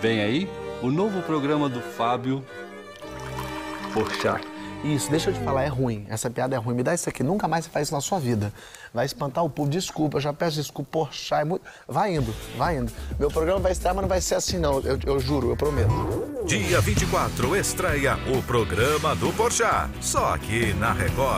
Vem aí o novo programa do Fábio Porchat. Isso, deixa eu te falar, é ruim. Essa piada é ruim. Me dá isso aqui, nunca mais você faz isso na sua vida. Vai espantar o povo. Desculpa, eu já peço desculpa. Poxa, é muito. Vai indo, vai indo. Meu programa vai estrear, mas não vai ser assim, não. Eu, eu juro, eu prometo. Dia 24 estreia o programa do Porchat. Só aqui na Record.